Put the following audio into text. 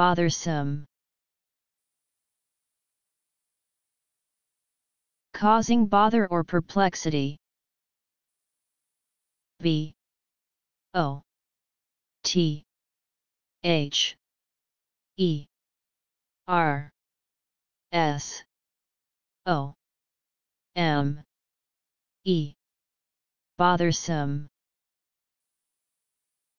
bothersome. Causing bother or perplexity. B. O. T. H. E. R. S. O. M. E. Bothersome.